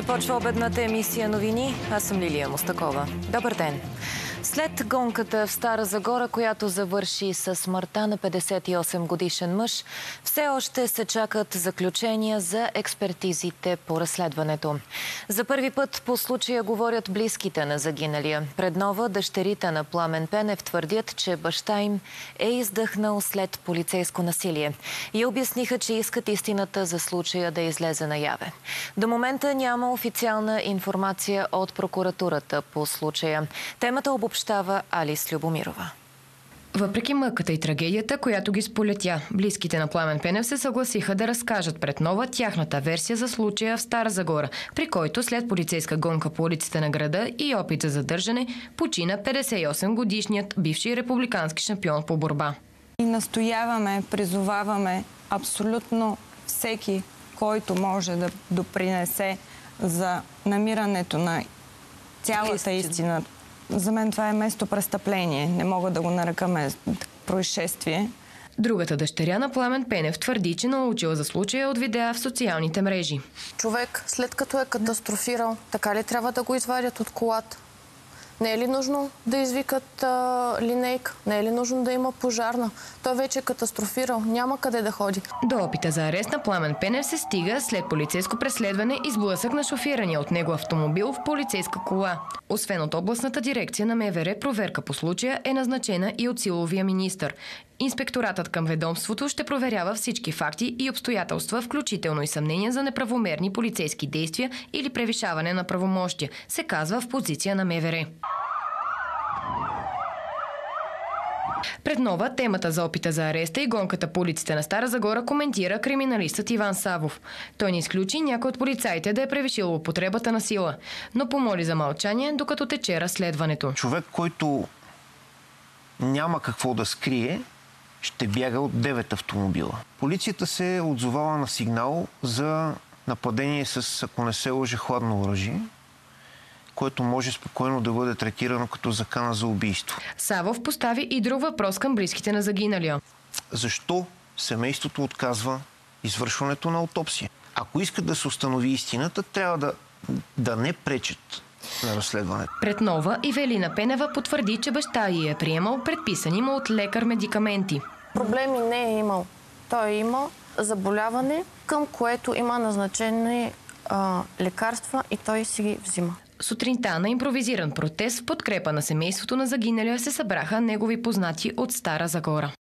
Започва обедната емисия новини. Аз съм Лилия Мустакова. Добър ден! След гонката в Стара Загора, която завърши с смъртта на 58 годишен мъж, все още се чакат заключения за експертизите по разследването. За първи път по случая говорят близките на загиналия. Пред нова дъщерите на Пламен Пенев твърдят, че баща им е издъхнал след полицейско насилие. И обясниха, че искат истината за случая да излезе наяве. До момента няма официална информация от прокуратурата по случая. Темата обобщава Алис Любомирова. Въпреки мъката и трагедията, която ги сполетя, близките на Пламен Пенев се съгласиха да разкажат пред нова тяхната версия за случая в Стара Загора, при който след полицейска гонка по улиците на града и опит за задържане почина 58 годишният бивши републикански шампион по борба. И настояваме, призоваваме абсолютно всеки, който може да допринесе за намирането на цялата истина. За мен това е место престъпление. Не мога да го нарека происшествие. Другата дъщеря на Пламен Пенев твърди, че научила за случая от видеа в социалните мрежи. Човек, след като е катастрофирал, така ли трябва да го извадят от колата? Не е ли нужно да извикат а, линейка? Не е ли нужно да има пожарна? Той вече е катастрофирал. Няма къде да ходи. До опита за арест на Пламен Пенев се стига след полицейско преследване и сблъсък на шофирания от него автомобил в полицейска кола. Освен от областната дирекция на МВР, проверка по случая е назначена и от силовия министр. Инспекторатът към ведомството ще проверява всички факти и обстоятелства, включително и съмнения за неправомерни полицейски действия или превишаване на правомощия, се казва в позиция на МВР. Пред нова темата за опита за ареста и гонката по улиците на Стара Загора коментира криминалистът Иван Савов. Той не изключи някой от полицаите да е превишил употребата на сила, но помоли за мълчание, докато тече разследването. Човек, който няма какво да скрие, ще бяга от 9 автомобила. Полицията се е отзовала на сигнал за нападение с, ако не се лъже, хладно оръжие, което може спокойно да бъде третирано като закана за убийство. Савов постави и друг въпрос към близките на загиналия. Защо семейството отказва извършването на аутопсия? Ако искат да се установи истината, трябва да, да не пречат на разследването. Пред нова Ивелина Пенева потвърди, че баща й е приемал предписани му от лекар медикаменти. Проблеми не е имал. Той е имал заболяване, към което има назначени а, лекарства и той си ги взима. Сутринта на импровизиран протест в подкрепа на семейството на загиналия се събраха негови познати от Стара Загора.